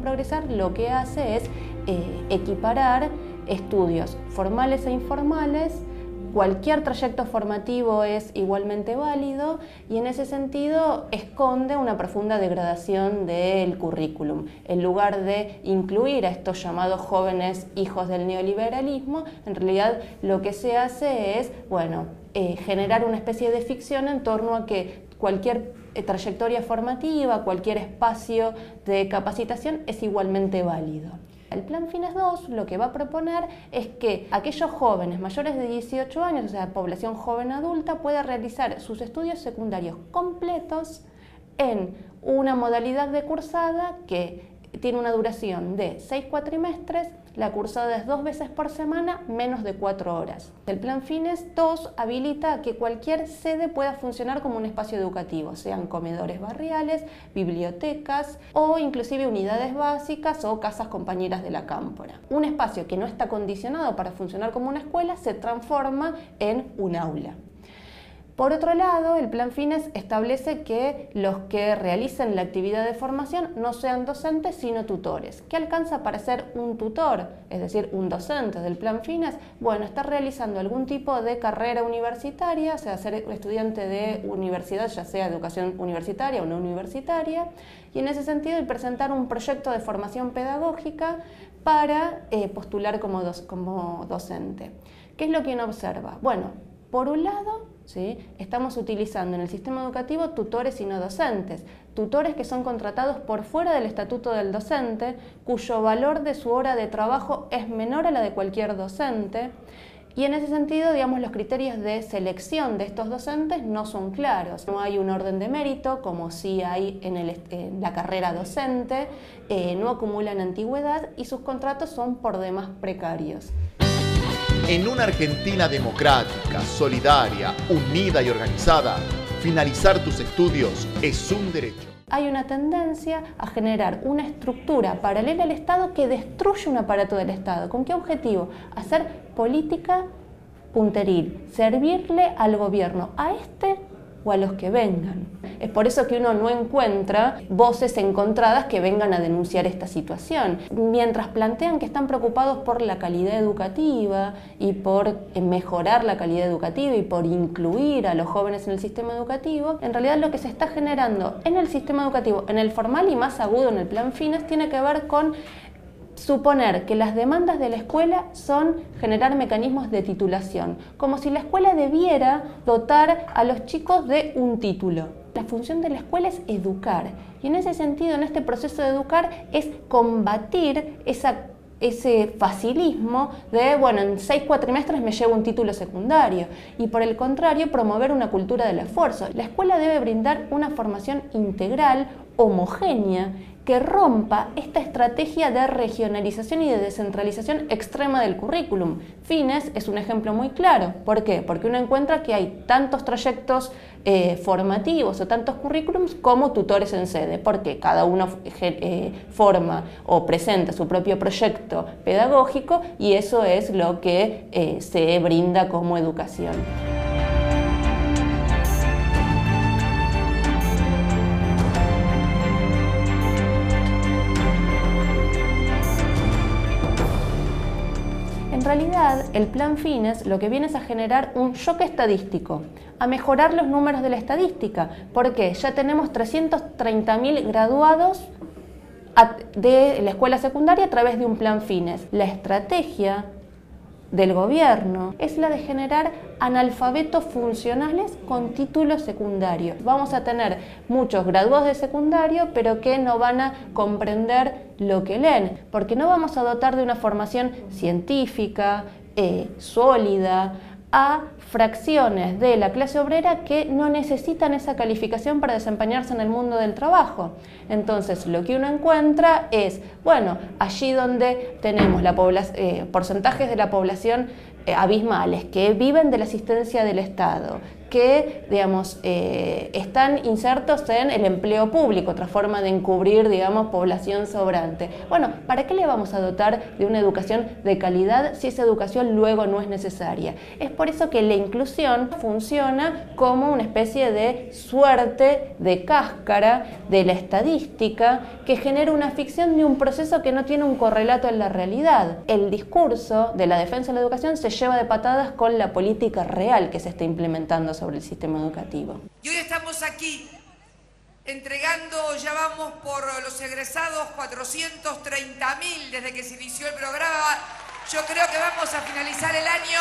progresar lo que hace es eh, equiparar estudios formales e informales Cualquier trayecto formativo es igualmente válido y en ese sentido esconde una profunda degradación del currículum. En lugar de incluir a estos llamados jóvenes hijos del neoliberalismo, en realidad lo que se hace es, bueno, eh, generar una especie de ficción en torno a que cualquier eh, trayectoria formativa, cualquier espacio de capacitación es igualmente válido. El Plan Fines 2 lo que va a proponer es que aquellos jóvenes mayores de 18 años, o sea, población joven adulta, pueda realizar sus estudios secundarios completos en una modalidad de cursada que tiene una duración de seis cuatrimestres, la cursada es dos veces por semana, menos de cuatro horas. El plan Fines 2 habilita que cualquier sede pueda funcionar como un espacio educativo, sean comedores barriales, bibliotecas o inclusive unidades básicas o casas compañeras de la cámpora. Un espacio que no está condicionado para funcionar como una escuela se transforma en un aula. Por otro lado, el plan Fines establece que los que realicen la actividad de formación no sean docentes, sino tutores. ¿Qué alcanza para ser un tutor? Es decir, un docente del plan Fines. Bueno, está realizando algún tipo de carrera universitaria, sea, ser estudiante de universidad, ya sea educación universitaria o no universitaria, y en ese sentido, presentar un proyecto de formación pedagógica para eh, postular como, como docente. ¿Qué es lo que uno observa? Bueno, por un lado, Estamos utilizando en el sistema educativo tutores y no docentes, tutores que son contratados por fuera del estatuto del docente, cuyo valor de su hora de trabajo es menor a la de cualquier docente. Y en ese sentido, digamos, los criterios de selección de estos docentes no son claros. No hay un orden de mérito, como sí hay en, la carrera docente, eh, no acumulan antigüedad y sus contratos son por demás precarios. En una Argentina democrática, solidaria, unida y organizada, finalizar tus estudios es un derecho. Hay una tendencia a generar una estructura paralela al Estado que destruye un aparato del Estado. ¿Con qué objetivo? Hacer política punteril, servirle al gobierno, a este o a los que vengan. Es por eso que uno no encuentra voces encontradas que vengan a denunciar esta situación. Mientras plantean que están preocupados por la calidad educativa y por mejorar la calidad educativa y por incluir a los jóvenes en el sistema educativo, en realidad lo que se está generando en el sistema educativo, en el formal y más agudo en el plan FINES, tiene que ver con suponer que las demandas de la escuela son generar mecanismos de titulación, como si la escuela debiera dotar a los chicos de un título. La función de la escuela es educar y en ese sentido, en este proceso de educar, es combatir ese facilismo de, bueno, en seis cuatrimestres me llevo un título secundario y por el contrario promover una cultura del esfuerzo. La escuela debe brindar una formación integral, homogénea, que rompa esta estrategia de regionalización y de descentralización extrema del currículum. Fines es un ejemplo muy claro. ¿Por qué? Porque uno encuentra que hay tantos trayectos eh, formativos o tantos currículums como tutores en sede, porque cada uno eh, forma o presenta su propio proyecto pedagógico y eso es lo que eh, se brinda como educación. Realidad, el plan Fines lo que viene es a generar un shock estadístico, a mejorar los números de la estadística, porque ya tenemos 330.000 graduados de la escuela secundaria a través de un plan Fines. La estrategia del gobierno es la de generar analfabetos funcionales con títulos secundarios. Vamos a tener muchos graduados de secundario, pero que no van a comprender lo que leen, porque no vamos a dotar de una formación científica, eh, sólida, a fracciones de la clase obrera que no necesitan esa calificación para desempeñarse en el mundo del trabajo. Entonces, lo que uno encuentra es, bueno, allí donde tenemos la eh, porcentajes de la población abismales, que viven de la asistencia del Estado, que, digamos, eh, están insertos en el empleo público, otra forma de encubrir, digamos, población sobrante. Bueno, ¿para qué le vamos a dotar de una educación de calidad si esa educación luego no es necesaria? Es por eso que la inclusión funciona como una especie de suerte, de cáscara, de la estadística, que genera una ficción de un proceso que no tiene un correlato en la realidad. El discurso de la defensa de la educación se lleva de patadas con la política real que se está implementando sobre el sistema educativo. Y hoy estamos aquí entregando, ya vamos por los egresados 430.000 desde que se inició el programa. Yo creo que vamos a finalizar el año,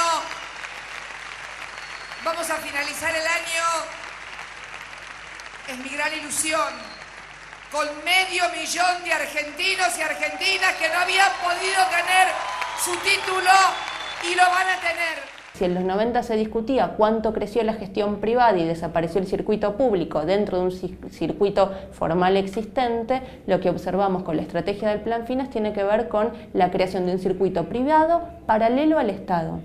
vamos a finalizar el año, es mi gran ilusión, con medio millón de argentinos y argentinas que no habían podido tener su título y lo van a tener. Si en los 90 se discutía cuánto creció la gestión privada y desapareció el circuito público dentro de un circuito formal existente, lo que observamos con la estrategia del Plan Finas tiene que ver con la creación de un circuito privado paralelo al Estado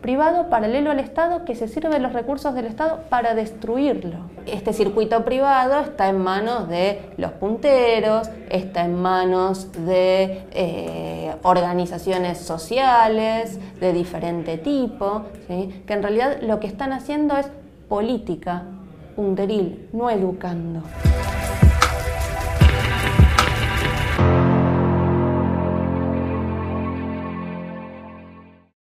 privado paralelo al Estado que se sirve de los recursos del Estado para destruirlo. Este circuito privado está en manos de los punteros, está en manos de eh, organizaciones sociales de diferente tipo, que en realidad lo que están haciendo es política punteril, no educando.